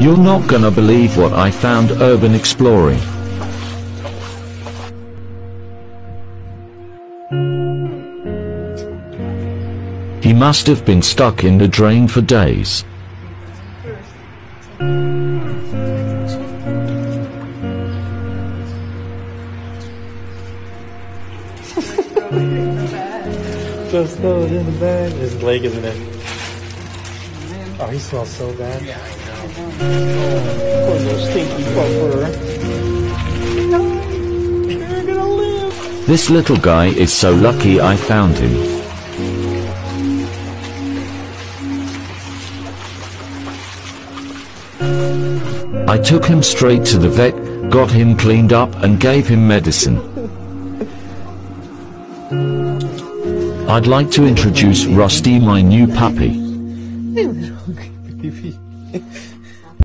You're not gonna believe what I found urban exploring. He must have been stuck in the drain for days. Just throw it in the bag. His leg is in it. Oh, he smells so bad. Yeah, I know. Poor little stinky puffer. You're gonna live. This little guy is so lucky I found him. I took him straight to the vet, got him cleaned up and gave him medicine. I'd like to introduce Rusty my new puppy. Hey, little baby.